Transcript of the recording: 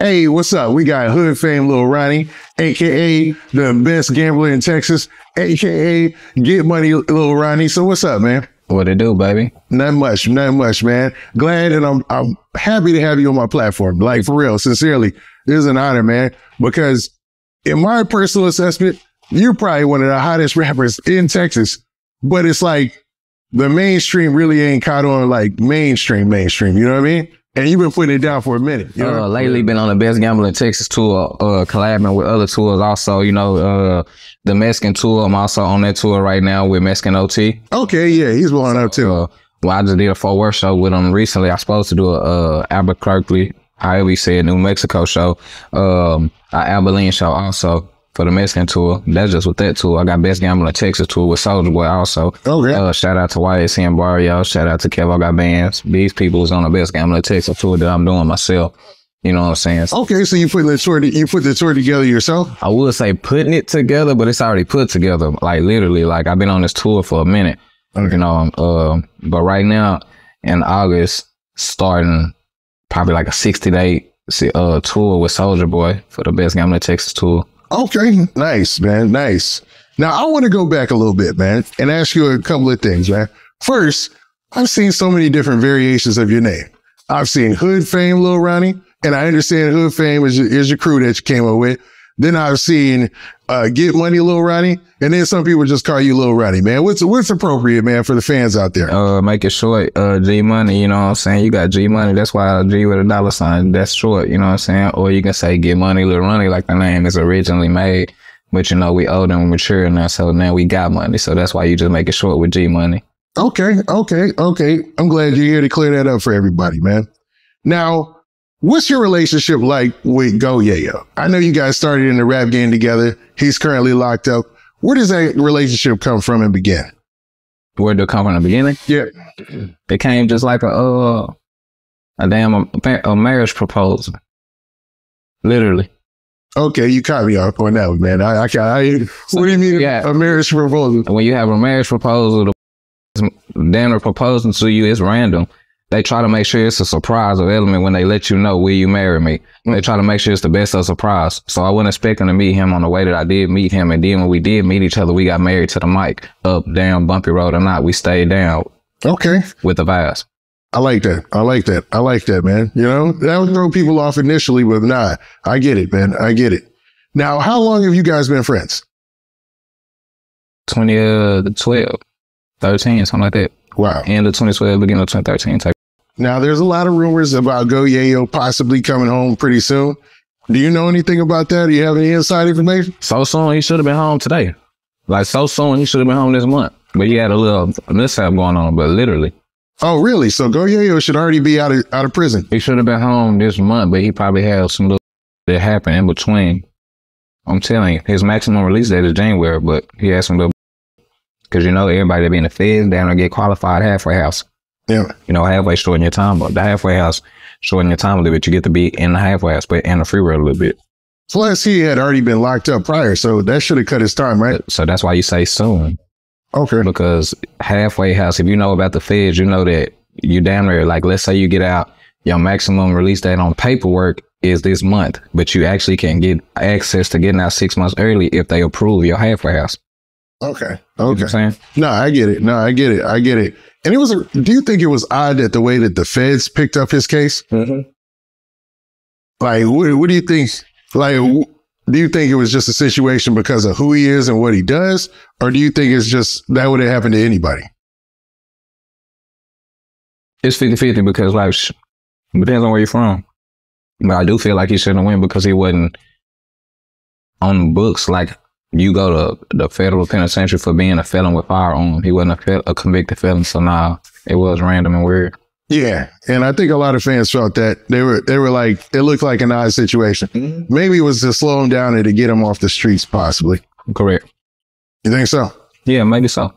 Hey, what's up? We got Hood Fame Lil Ronnie, aka the best gambler in Texas, aka Get Money Lil Ronnie. So what's up, man? What it do, baby? Not much, not much, man. Glad and I'm I'm happy to have you on my platform. Like for real, sincerely, it is an honor, man. Because in my personal assessment, you're probably one of the hottest rappers in Texas. But it's like the mainstream really ain't caught on like mainstream, mainstream. You know what I mean? And you've been putting it down for a minute. You know? Uh, lately, been on the Best gambling Texas tour, uh, collabing with other tours. Also, you know, uh, the Mexican tour. I'm also on that tour right now with Mexican OT. Okay, yeah, he's blowing up too. Uh, well, I just did a Fort Worth show with him recently. I was supposed to do a uh, Albuquerque, I always say New Mexico show, um, an Abilene show also for the Mexican tour. That's just with that tour. I got Best Gambler in the Texas tour with Soldier Boy also. Oh, yeah. Uh, shout out to YSC and Barrio. Shout out to Kev. I got bands. These people is on the Best Gambler Texas tour that I'm doing myself. You know what I'm saying? Okay, so you put the tour you put the tour together yourself? I would say putting it together, but it's already put together. Like literally, like I've been on this tour for a minute. Okay. You know, uh, but right now in August, starting probably like a 60 day uh, tour with Soldier Boy for the Best Gambler Texas tour. Okay, nice, man, nice. Now I want to go back a little bit, man, and ask you a couple of things, man. First, I've seen so many different variations of your name. I've seen Hood Fame, Lil Ronnie, and I understand Hood Fame is your, is your crew that you came up with. Then I've seen uh, Get Money, Lil Ronnie, and then some people just call you Lil Ronnie, man. What's what's appropriate, man, for the fans out there? Uh, make it short, uh, G Money, you know what I'm saying? You got G Money, that's why G with a dollar sign, that's short, you know what I'm saying? Or you can say Get Money, Lil Ronnie, like the name is originally made. But you know, we old and mature now, so now we got money. So that's why you just make it short with G Money. Okay, okay, okay. I'm glad you're here to clear that up for everybody, man. Now, what's your relationship like with Go Yayo? I know you guys started in the rap game together. He's currently locked up. Where does that relationship come from and begin? Where did it come from in the beginning? Yeah. It came just like a uh, a damn a, a marriage proposal. Literally. Okay, you caught me off on that one, man. I, I, I what do you mean Yeah. a marriage proposal? when you have a marriage proposal, the damn proposing to you, it's random. They try to make sure it's a surprise or element when they let you know, will you marry me? They try to make sure it's the best of surprise. So I wasn't expecting to meet him on the way that I did meet him. And then when we did meet each other, we got married to the mic. Up, down, bumpy road or not, we stayed down Okay. with the vibes. I like that. I like that. I like that, man. You know, that would throw people off initially, but nah, I get it, man. I get it. Now, how long have you guys been friends? 20, uh, 12, 13, something like that. Wow. End of 2012, beginning of 2013 type. Now, there's a lot of rumors about Go Yayo possibly coming home pretty soon. Do you know anything about that? Do you have any inside information? So soon, he should have been home today. Like, so soon, he should have been home this month. But he had a little mishap going on, but literally. Oh, really? So Go Yayo should already be out of out of prison. He should have been home this month, but he probably had some little that happened in between. I'm telling you, his maximum release date is January, but he had some little because you know everybody that be in the feds down there get qualified halfway house. Yeah. You know, halfway shorten your time, but the halfway house shorten your time a little bit. You get to be in the halfway house, but in the free world a little bit. Plus, he had already been locked up prior, so that should have cut his time, right? So that's why you say soon. Okay. because halfway house, if you know about the feds, you know that you down there. Like, let's say you get out, your maximum release date on paperwork is this month, but you actually can get access to getting out six months early if they approve your halfway house. Okay. You know Okay. I'm saying? No, I get it. No, I get it. I get it. And it was. A, do you think it was odd that the way that the feds picked up his case? Mm-hmm. Like, what, what do you think? Like, do you think it was just a situation because of who he is and what he does, or do you think it's just that would have happened to anybody? It's 50 50 because, like, depends on where you're from. But I do feel like he shouldn't win because he wasn't on the books. Like, you go to the federal penitentiary for being a felon with firearm. He wasn't a, fel- a convicted felon, so nah, it was random and weird. Yeah, and I think a lot of fans felt that they were they were like it looked like an odd situation. Mm-hmm. Maybe it was to slow him down and to get him off the streets, possibly. Correct. You think so? Yeah, maybe so.